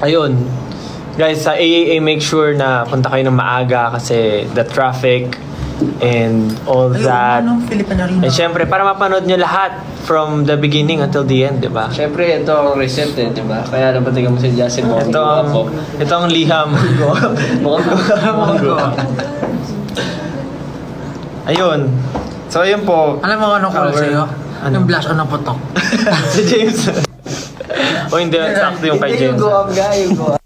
ayun. Guys, sa AAA, make sure na punta kayo ng maaga kasi the traffic and all Ayun, that. anong Philippine Arena? And syempre, para mapanood nyo lahat from the beginning until the end, di ba? Siyempre, ito ang reset eh, di ba? Kaya napatigan mo si Justin mo. Ito ang, ito ang liham. Ayun. So, ayun po. Alam mo ano ko Our- sa'yo? Ano? Yung blush on na putok. si James. O hindi, sakto yung kay James. Yung go up guy, yung go up.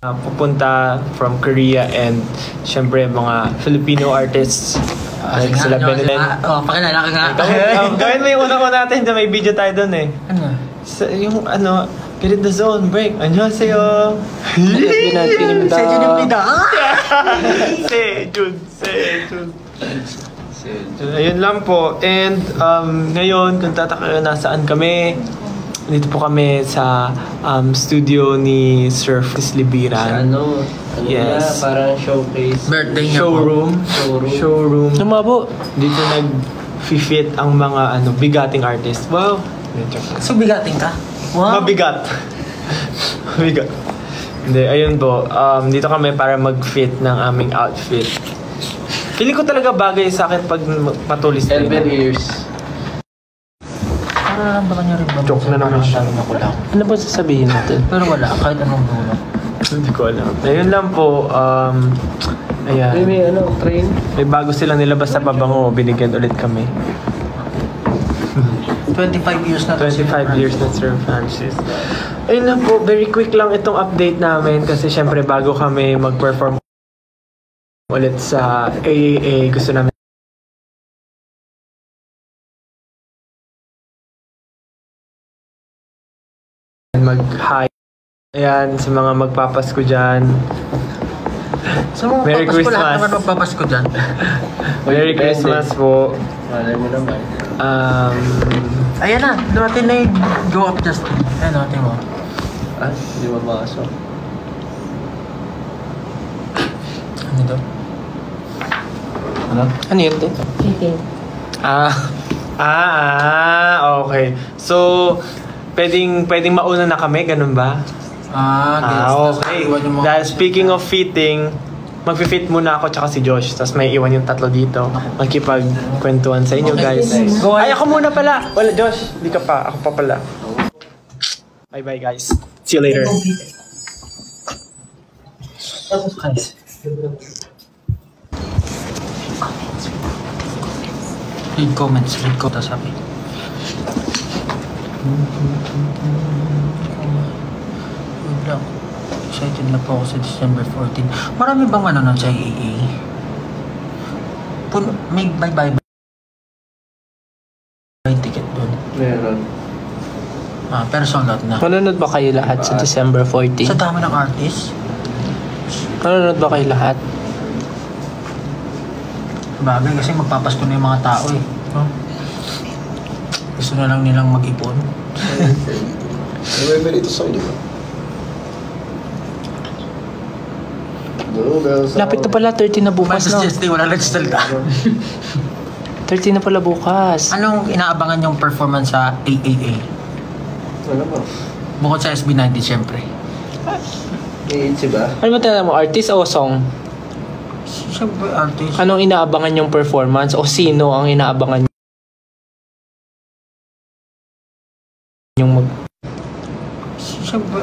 Uh, pupunta from Korea and syempre mga Filipino artists like sila Benelen. Oh, pakilala ka nga. Gawin, gawin mo yung una-una natin, dyan may video tayo dun eh. Ano? Sa, yung ano, get in the zone, break. Annyeonghaseyo. Sa Junipida. Si Jun, si Jun. Ayun lang po. And um, ngayon, kung tatakayo nasaan kami, dito po kami sa um, studio ni Sir Fris Sa Libiran. ano, ano Yes. na, parang showcase. Birthday niya. Showroom. Showroom. Showroom. Lumabo. Dito nag-fit ang mga ano bigating artist. Wow. So, bigating ka? Wow. Mabigat. Mabigat. Hindi, ayun po. Um, dito kami para mag-fit ng aming outfit. Feeling ko talaga bagay sa akin pag matulis Elven din. ears. Nararamdaman niya rin ba? Joke na naman siya. Nararamdaman ko lang. Ano ba sasabihin natin? Pero wala, kahit anong dulo. Hindi ko alam. Ayun lang po. Um, ayan. May, may ano, train. May bago silang nilabas sa pabango. Binigyan ulit kami. 25 years na to. 25 years na Sir Francis. Ayun lang po, very quick lang itong update namin kasi syempre bago kami mag-perform ulit sa AAA, gusto namin mag-hi. Ayan, sa mga magpapasko dyan. Sa mga Merry Merry Christmas. Lahat naman magpapasko dyan. Merry Christmas po. Malay mo naman. Um, Ayan na, dumating na yung go up just. Ayan, dumating mo. Ah, hindi mo makasok. Ano to? Ano? Ano yun? te? Ah, ah, ah, okay. So, pwedeng, pwedeng mauna na kami, ganun ba? Ah. Ah, okay. Iwan yung mga- Dahil speaking of fitting, mag-fit muna ako tsaka si Josh. Tapos may iwan yung tatlo dito. Magkipagkwentuhan sa inyo, guys. Go Ay, ako muna pala. Wala, Josh. Di ka pa. Ako pa pala. Bye-bye, guys. See you later. Guys. Read comments, read ko ta sabi. Wait lang. Excited na po ako sa December 14. Marami bang ano nun sa AA? Pun may bye bye bye ticket doon. Meron. Ah, pero sold out na. Manonood ba kayo lahat sa December 14? Sa dami ng artist, Manonood ba kayo lahat? bagay kasi magpapasko na yung mga tao eh. No? Gusto na lang nilang mag-ipon. May dito sa inyo. Noodles. Lapit na pala, 30 na bukas no? Tuesday, wala nagsalita. 30 na pala bukas. Anong inaabangan yung performance sa AAA? Ano ba? Bukod sa SB90, syempre. Itchy ba? Ano ba talaga mo, artist o song? Syempre, artist. Anong inaabangan yung performance o sino ang inaabangan yung mag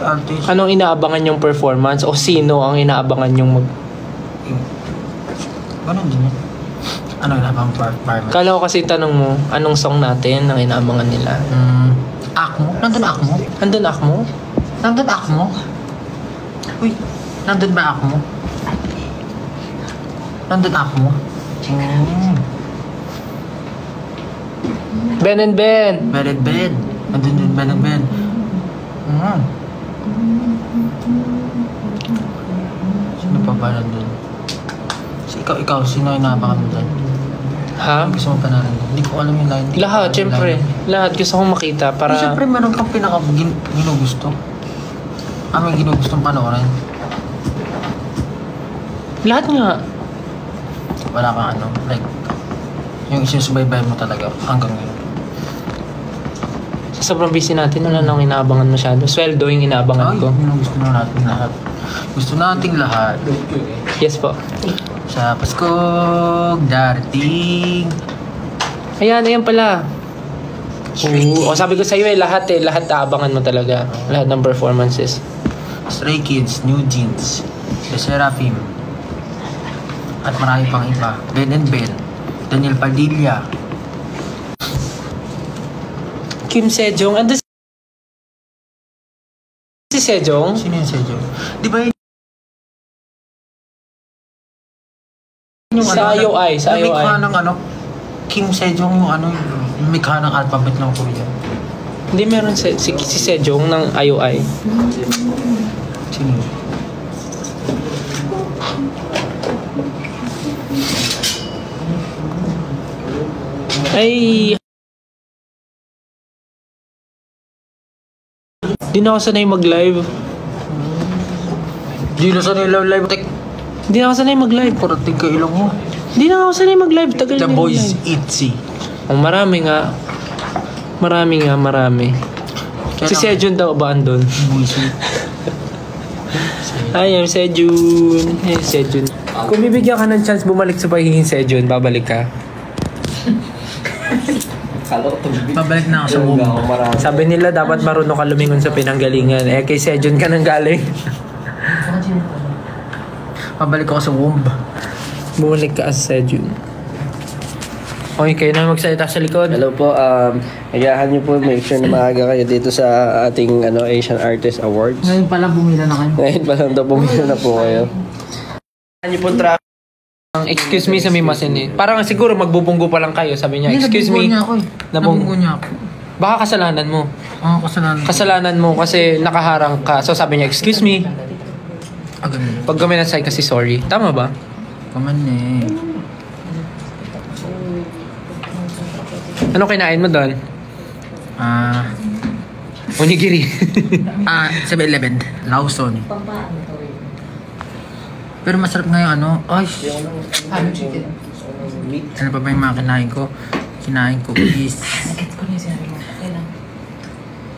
Artist. Anong inaabangan yung performance o sino ang inaabangan yung mag Ganun din yun. Ano inaabangan environment? Kala ko kasi tanong mo, anong song natin ang inaabangan nila? Hmm, Akmo? Nandun Akmo? Andun Akmo? Nandun Akmo? Uy, nandun ba Akmo? Nandun Akmo? Hmm. Ben and Ben! Bed and bed. Nandun din bed and bed. Hmm. Sino pa ba nandun? Si ikaw, ikaw, sino yung inaabangan mo dun? Ha? Ang gusto mong panarin? Hindi ko alam yung line. Hindi ko Lahat, alam yung syempre. line. Lahat gusto kong makita para... Para... Siyempre, meron kang pinaka gin, ginugusto. Ah, may ginugustong panoorin. Lahat nga. Wala kang ano, like, yung isinusubaybay mo talaga hanggang ngayon. Sa sobrang busy natin, wala nang inaabangan masyado. Sweldo yung inaabangan Ay, ko. ang gusto na natin lahat. Gusto nating lahat. Yes po. Sa Pasko, darating. Ayan, ayan pala. Oo. O sabi ko sa iyo eh, lahat eh, lahat aabangan mo talaga. Lahat ng performances. Stray Kids, New Jeans, The Seraphim, at marami pang iba. Ben and Ben, Daniel Padilla, Kim Sejong, ando si Sejong? Sino yung Sejo? Di ba yun? Yung Sa ano, IOI, sa IOI. ng ano, Kim Sejong yung ano, yung mikha ng alphabet ng Korea. Hindi meron si, si, si Sejong ng IOI. Sino yun? Ay... Di na ako sanay mag-live. Di na sanay live live tech. Di na ako sanay mag-live. Parating ka ilong mo. Di na ako sanay mag-live. Tagal The na Boys mag-live. Itzy. Oh, marami nga. Marami nga, marami. Si Sejun daw ba andun? Hi, I'm Sejun. Hey, Sejun. Kung bibigyan ka ng chance bumalik sa pagiging Sejun, babalik ka. Babalik na ako sa marami. Sabi nila dapat marunong ka lumingon sa pinanggalingan. Eh, kay Sejun ka nang galing. Babalik ako sa womb. Bumalik ka as Sejun. Okay, kayo na magsalita sa likod. Hello po, um, agahan niyo po, make sure na maaga kayo dito sa ating ano Asian Artist Awards. Ngayon pala bumila na kayo. Ngayon pa lang daw bumili na po kayo. Agahan niyo po traffic. Ang excuse me sa mimasin eh. Parang siguro magbubunggo pa lang kayo. Sabi niya, excuse me. niya ako eh. Nabunggo. Nabunggo niya ako. Baka kasalanan mo. Oo, kasalanan. Kasalanan mo kasi nakaharang ka. So sabi niya, excuse me. Ah, ganun. Pag kami nasay kasi sorry. Tama ba? Kaman eh. Ano kinain mo doon? Ah, Onigiri. ah, 7-Eleven. Lawson. Pero masarap nga yung ano. Ay, ano pa ba yung mga kinain ko? Kinain ko is...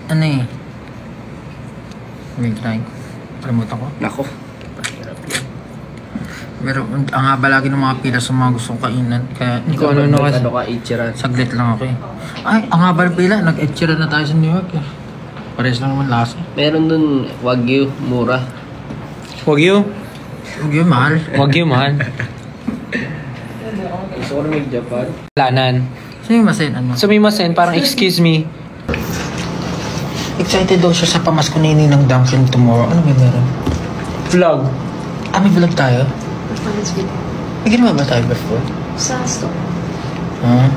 Ano eh? Ano yung kinain ko? Kalimutan ko. Nako. Pero ang haba lagi ng mga pila sa mga gustong kainan. Kaya Hindi ko ano na kasi. Ano ka, Ichiran? saglit lang ako eh. Ay, ang haba ng pila. Nag-etchira na tayo sa New York eh. Pares lang naman lasa. Meron dun Wagyu, mura. Wagyu. Huwag yun, mahal. Wagyu, mahal. Gusto ko rin mag-Japan. Lanan. Sino yung masayin? Ano? So mimasin, parang excuse me. Excited daw siya sa pamasko ni ng Dunkin tomorrow. Ano ba meron? Vlog. Ah, may vlog tayo? Performance video. May ginawa ba tayo before? Sa store. Ha?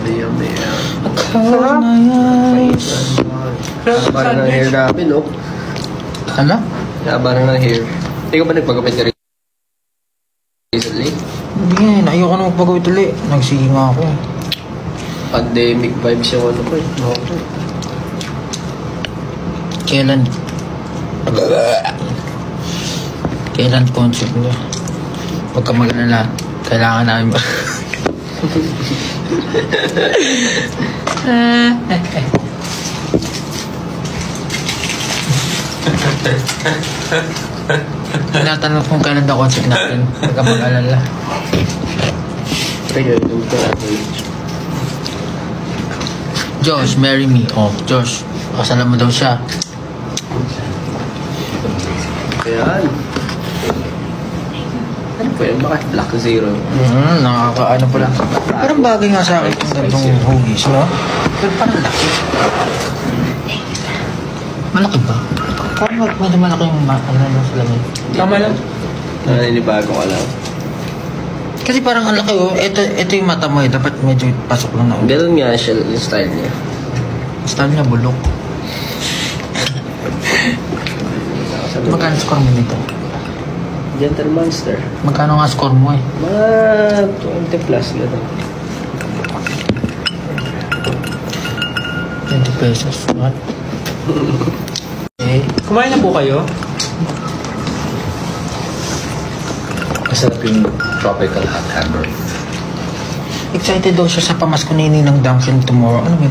Yummy, yummy, Close my eyes. Haba na ng hair namin, no? Ano? Haba na ng hair. Hindi ka ba nagpagapit ka rin? Recently? Hindi nga, eh. ayoko na magpagawit ulit. Nagsige nga ako. eh. Pandemic vibes yung ano ko eh. Okay. Kailan? Kailan concert niya? Huwag ka mag-alala. Kailangan namin ba? Tinatanong kung kailan daw concert natin. Huwag ka mag-alala. Josh, marry me. Oh, Josh. Kasalan mo daw siya. Ayan. Ano po yan? Bakit Black Zero? Hmm, nakakaano pala. Parang bagay nga sa akin yung gantong hugis, no? Pero parang laki. Malaki ba? Parang mag- medyo malaki yung ma- ano na sa lamin. Tama lang. Naninibago ka lang. Kasi parang ang laki oh. Ito, ito yung mata mo eh. Dapat medyo pasok lang na. ulo. Ganun nga siya, yung style niya. Style niya bulok. Magkano score mo dito? Gentle Monster. Magkano nga score mo eh? Mga 20 plus gano'n. 20 pesos. What? Okay. Kumain na po kayo? Masarap yung tropical hot hamburger. Excited daw siya sa pamasko ni Ninang Duncan tomorrow. Ano ba yun?